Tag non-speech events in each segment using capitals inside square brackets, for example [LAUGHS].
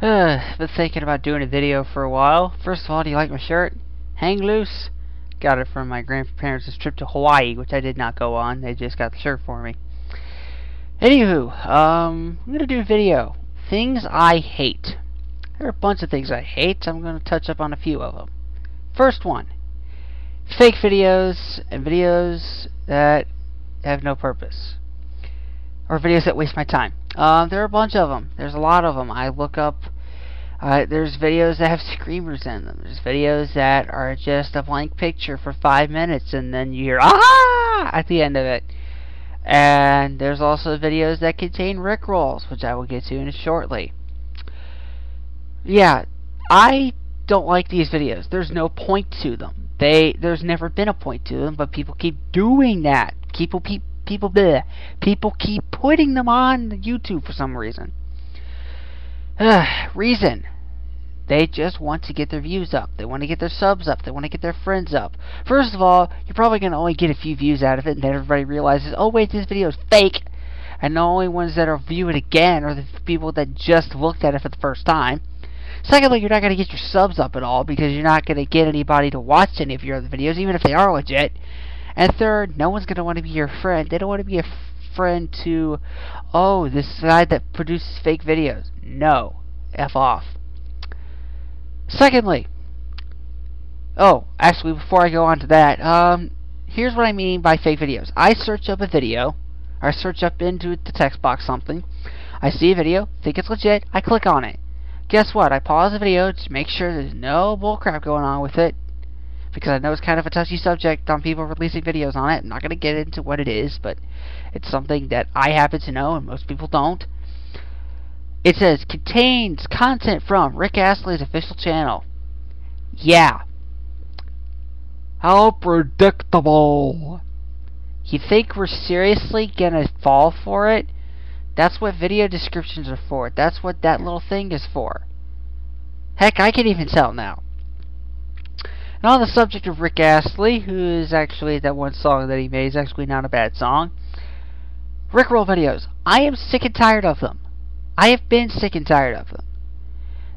Uh, [SIGHS] been thinking about doing a video for a while. First of all, do you like my shirt? Hang loose. Got it from my grandparents' trip to Hawaii, which I did not go on. They just got the shirt for me. Anywho, um, I'm gonna do a video. Things I hate. There are a bunch of things I hate. I'm gonna touch up on a few of them. First one. Fake videos and videos that have no purpose. Or videos that waste my time. Uh, there are a bunch of them. There's a lot of them. I look up. Uh, there's videos that have [LAUGHS] screamers in them. There's videos that are just a blank picture for five minutes, and then you hear ah at the end of it. And there's also videos that contain rickrolls, which I will get to in shortly. Yeah, I don't like these videos. There's no point to them. They there's never been a point to them, but people keep doing that. People keep people bleh, people keep putting them on YouTube for some reason. [SIGHS] reason. They just want to get their views up. They want to get their subs up. They want to get their friends up. First of all, you're probably going to only get a few views out of it, and then everybody realizes, oh wait, this video is fake. And the only ones that are view it again are the people that just looked at it for the first time. Secondly, you're not going to get your subs up at all because you're not going to get anybody to watch any of your other videos, even if they are legit. And third, no one's going to want to be your friend. They don't want to be a friend to, oh, this guy that produces fake videos. No. F off. Secondly, oh, actually, before I go on to that, um, here's what I mean by fake videos. I search up a video, or I search up into the text box something. I see a video, think it's legit, I click on it. Guess what? I pause the video to make sure there's no bullcrap going on with it because I know it's kind of a touchy subject on people releasing videos on it. I'm not going to get into what it is, but it's something that I happen to know and most people don't. It says, contains content from Rick Astley's official channel. Yeah. How predictable. You think we're seriously gonna fall for it? That's what video descriptions are for. That's what that little thing is for. Heck, I can even tell now. And on the subject of Rick Astley, who is actually that one song that he made is actually not a bad song. Rickroll videos. I am sick and tired of them. I have been sick and tired of them.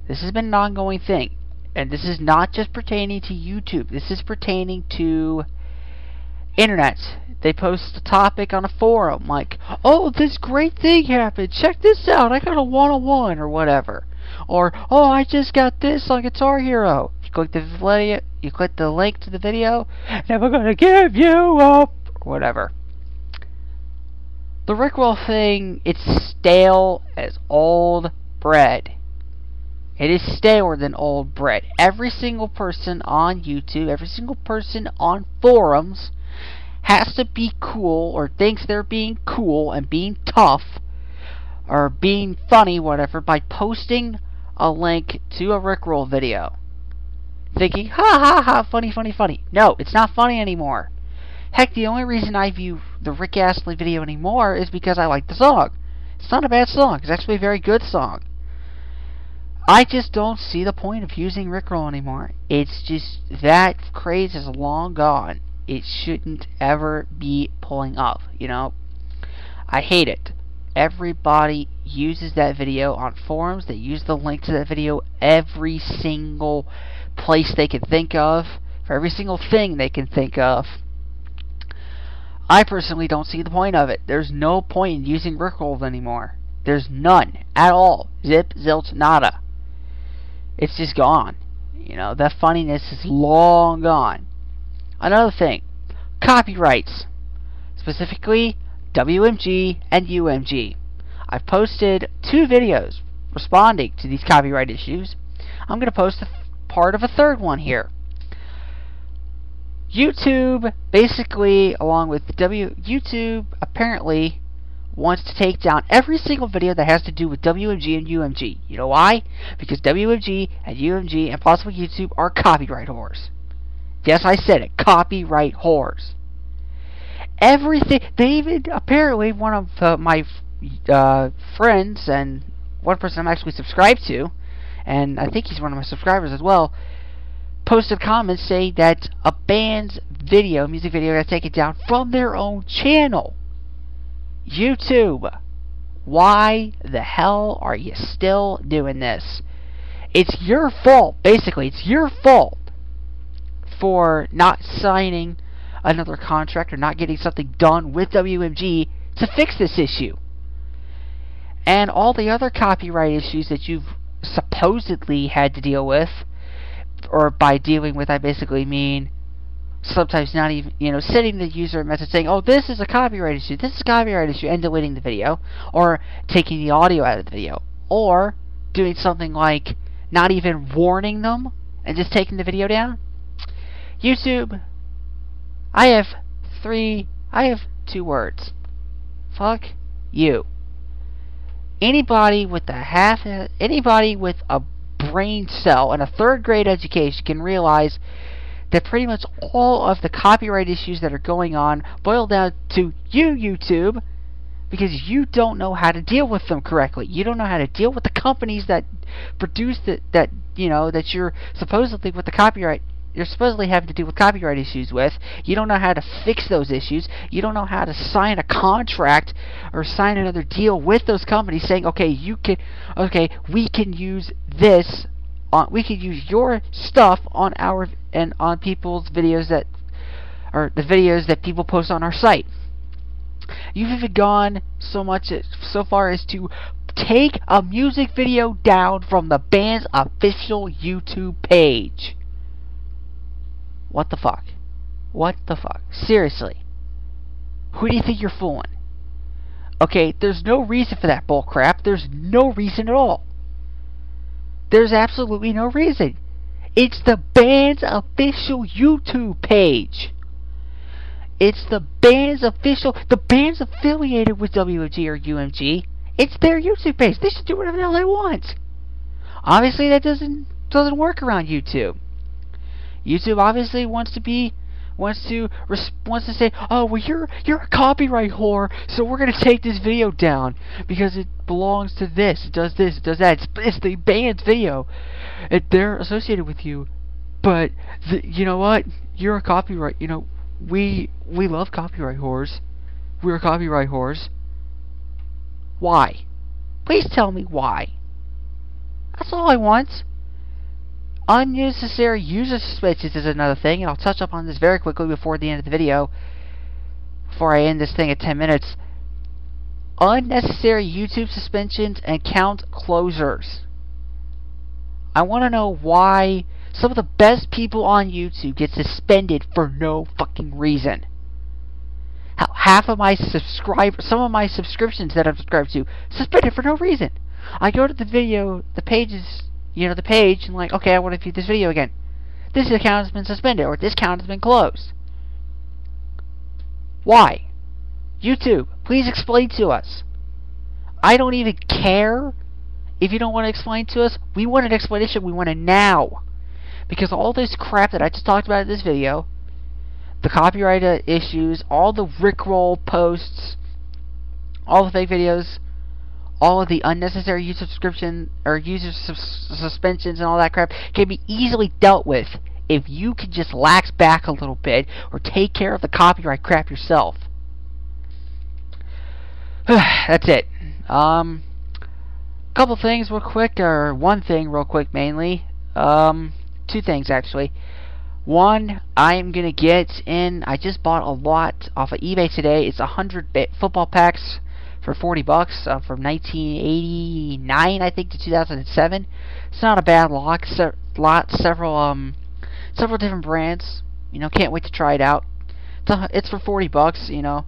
This has been an ongoing thing. And this is not just pertaining to YouTube. This is pertaining to internet. They post a topic on a forum like, oh, this great thing happened. Check this out. I got a one-on-one or whatever. Or, oh, I just got this on Guitar Hero click the video, you click the link to the video, never gonna give you up, whatever. The Rickroll thing, it's stale as old bread. It is staler than old bread. Every single person on YouTube, every single person on forums has to be cool or thinks they're being cool and being tough or being funny, whatever, by posting a link to a Rickroll video thinking, ha ha ha, funny, funny, funny. No, it's not funny anymore. Heck, the only reason I view the Rick Astley video anymore is because I like the song. It's not a bad song. It's actually a very good song. I just don't see the point of using Rickroll anymore. It's just, that craze is long gone. It shouldn't ever be pulling up, you know? I hate it. Everybody uses that video on forums. They use the link to that video every single place they can think of, for every single thing they can think of. I personally don't see the point of it. There's no point in using Rickroll anymore. There's none at all. Zip, zilch, nada. It's just gone. You know, that funniness is long gone. Another thing, copyrights. Specifically, WMG and UMG. I've posted two videos responding to these copyright issues. I'm going to post a part of a third one here. YouTube basically, along with W, YouTube apparently wants to take down every single video that has to do with WMG and UMG. You know why? Because WMG and UMG and possibly YouTube are copyright whores. Yes, I said it. Copyright whores. Everything. They even apparently one of uh, my uh, friends and one person I'm actually subscribed to and I think he's one of my subscribers as well, posted comments saying that a band's video, music video, got taken down from their own channel. YouTube, why the hell are you still doing this? It's your fault, basically. It's your fault for not signing another contract or not getting something done with WMG to fix this issue. And all the other copyright issues that you've supposedly had to deal with, or by dealing with, I basically mean sometimes not even, you know, sending the user a message saying, oh, this is a copyright issue, this is a copyright issue, and deleting the video, or taking the audio out of the video, or doing something like not even warning them and just taking the video down. YouTube, I have three, I have two words. Fuck you. Anybody with a half, anybody with a brain cell and a third grade education can realize that pretty much all of the copyright issues that are going on boil down to you, YouTube, because you don't know how to deal with them correctly. You don't know how to deal with the companies that produce the, that you know that you're supposedly with the copyright you're supposedly having to deal with copyright issues with. You don't know how to fix those issues. You don't know how to sign a contract or sign another deal with those companies saying, okay, you can, okay, we can use this on, we can use your stuff on our and on people's videos that, or the videos that people post on our site. You've even gone so much so far as to take a music video down from the band's official YouTube page. What the fuck? What the fuck? Seriously. Who do you think you're fooling? Okay, there's no reason for that bullcrap. There's no reason at all. There's absolutely no reason. It's the band's official YouTube page. It's the band's official. The band's affiliated with WMG or UMG. It's their YouTube page. They should do whatever the hell they want. Obviously, that doesn't doesn't work around YouTube. YouTube obviously wants to be wants to wants to say, "Oh, well, you're you're a copyright whore, so we're gonna take this video down because it belongs to this, it does this, it does that. It's, it's the band's video, it, they're associated with you, but the, you know what? You're a copyright. You know, we we love copyright whores. We're copyright whores. Why? Please tell me why. That's all I want. Unnecessary user suspensions is another thing, and I'll touch up on this very quickly before the end of the video, before I end this thing at 10 minutes. Unnecessary YouTube suspensions and account closures. I want to know why some of the best people on YouTube get suspended for no fucking reason. How half of my subscribers, some of my subscriptions that I'm subscribed to, suspended for no reason. I go to the video, the pages you know, the page and like, okay, I want to view this video again. This account has been suspended or this account has been closed. Why? YouTube, please explain to us. I don't even care if you don't want to explain to us. We want an explanation. We want it now. Because all this crap that I just talked about in this video, the copyright issues, all the Rickroll posts, all the fake videos, all of the unnecessary user subscription or user suspensions and all that crap can be easily dealt with if you can just lax back a little bit or take care of the copyright crap yourself. [SIGHS] That's it. Um, couple things real quick, or one thing real quick mainly. Um, two things actually. One, I'm gonna get in. I just bought a lot off of eBay today. It's a hundred football packs for 40 bucks uh, from 1989, I think, to 2007. It's not a bad lot. Se lot several um several different brands. You know, can't wait to try it out. It's, a, it's for 40 bucks. You know,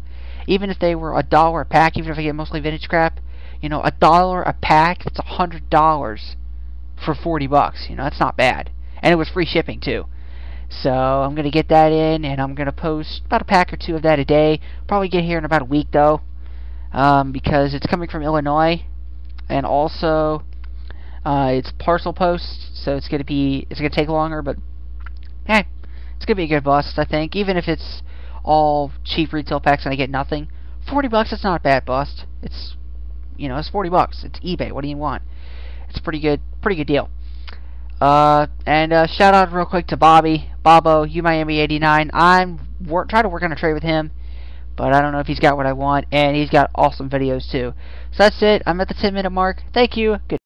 even if they were a dollar a pack, even if I get mostly vintage crap, you know, a dollar a pack, it's a hundred dollars for 40 bucks. You know, that's not bad, and it was free shipping too. So I'm gonna get that in, and I'm gonna post about a pack or two of that a day. Probably get here in about a week though um, because it's coming from Illinois, and also uh, it's parcel post, so it's gonna be it's gonna take longer, but hey, it's gonna be a good bust, I think. Even if it's all cheap retail packs and I get nothing, forty bucks it's not a bad bust. It's you know it's forty bucks. It's eBay. What do you want? It's pretty good, pretty good deal. Uh, and uh, shout out real quick to Bobby, Bobo, U Miami 89. I'm wor- trying to work on a trade with him. But I don't know if he's got what I want. And he's got awesome videos too. So that's it. I'm at the 10 minute mark. Thank you. Good